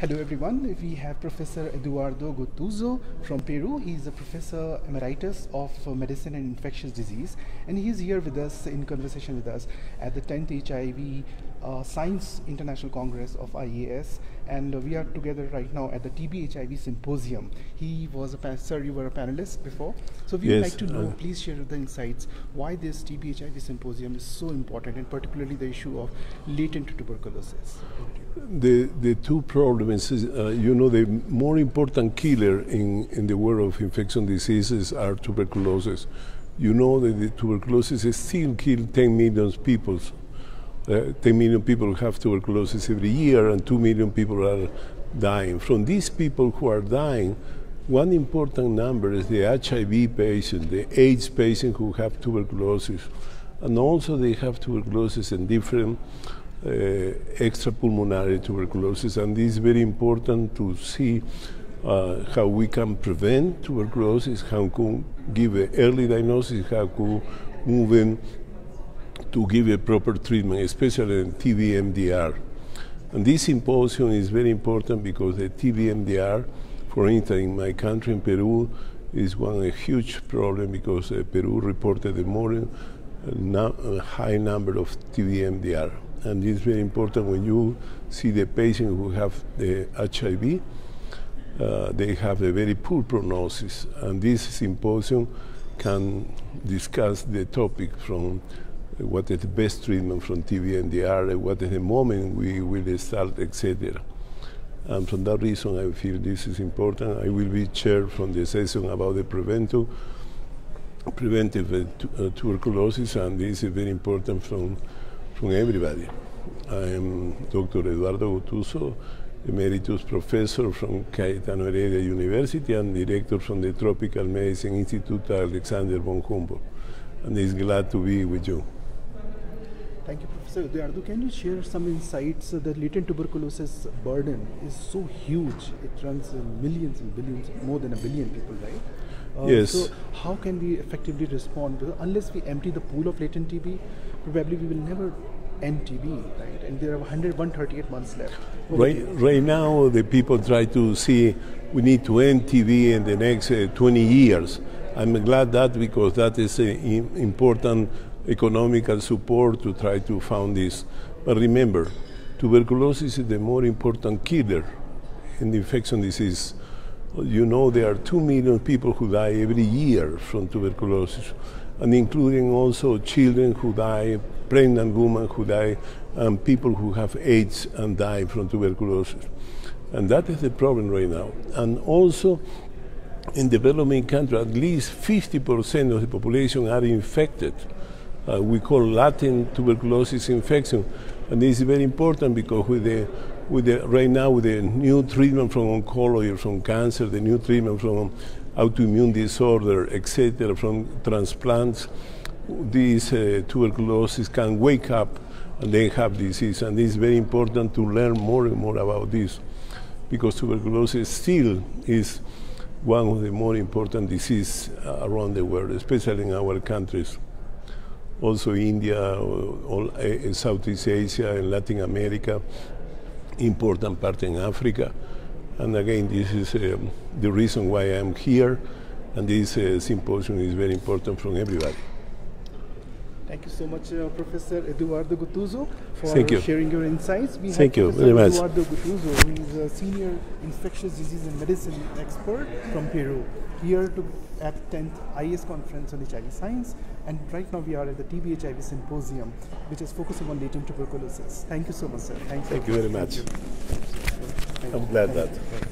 Hello everyone, we have Professor Eduardo Gotuzzo from Peru. He is a professor emeritus of uh, medicine and infectious disease and he is here with us in conversation with us at the 10th HIV uh, Science International Congress of IAS and uh, we are together right now at the TB HIV Symposium. He was a, sir you were a panelist before. So we would like to know, uh, please share the insights why this TB HIV Symposium is so important and particularly the issue of latent tuberculosis. The, the two problems is, uh, you know, the more important killer in, in the world of infection diseases are tuberculosis. You know that the tuberculosis still kill 10 million people. Uh, 10 million people have tuberculosis every year and 2 million people are dying. From these people who are dying, one important number is the HIV patient, the AIDS patient who have tuberculosis. And also they have tuberculosis in different uh, extrapulmonary tuberculosis, and this is very important to see uh, how we can prevent tuberculosis, how to give an early diagnosis, how to move in to give a proper treatment, especially in TB MDR. And this symposium is very important because the TB MDR, for instance, in my country, in Peru, is one a huge problem because uh, Peru reported a more uh, no, a high number of TBMDR. And it's very important when you see the patient who have the HIV, uh, they have a very poor prognosis. And this symposium can discuss the topic from what is the best treatment from TB MDR, what is the moment we will start, etc. And from that reason, I feel this is important. I will be chair from the session about the preventive, preventive uh, tu- uh, tuberculosis, and this is very important from, from everybody. I am Dr. Eduardo Gotuzzo, emeritus professor from Cayetano Heredia University and director from the Tropical Medicine Institute Alexander von Humboldt. And is glad to be with you. Thank you, Professor Eduardo. Can you share some insights? Uh, the latent tuberculosis burden is so huge. It runs in millions and billions, more than a billion people, right? Uh, Yes. So, how can we effectively respond? Because unless we empty the pool of latent TB, probably we will never end TB, right? And there are 100, 138 months left. Over Right, right now, the people try to see we need to end TB in the next uh, 20 years. I'm glad that because that is an important economical support to try to found this. But remember, tuberculosis is the more important killer in infection disease. You know there are 2 million people who die every year from tuberculosis, and including also children who die, pregnant women who die, and people who have AIDS and die from tuberculosis. And that is the problem right now. And also, in developing countries, at least 50% of the population are infected. Uh, we call latent tuberculosis infection, and this is very important because with the, with the right now with the new treatment from oncology, from cancer, the new treatment from autoimmune disorder, etc., from transplants, this uh, tuberculosis can wake up and then have disease, and it's very important to learn more and more about this because tuberculosis still is one of the more important diseases around the world, especially in our countries. Also, India, all, uh, Southeast Asia, and Latin America, important part in Africa. And again, this is um, the reason why I'm here, and this uh, symposium is very important from everybody. Thank you so much, uh, Professor Eduardo Gotuzzo, for Thank you. sharing your insights. We Thank have you Professor very much. Eduardo Gotuzzo, who is a senior infectious disease and medicine expert from Peru, here to at 10th IS conference on HIV science. And right now we are at the TB symposium, which is focusing on latent tuberculosis. Thank you so much, sir. Thanks Thank you very much. You. I'm glad Thank that. you.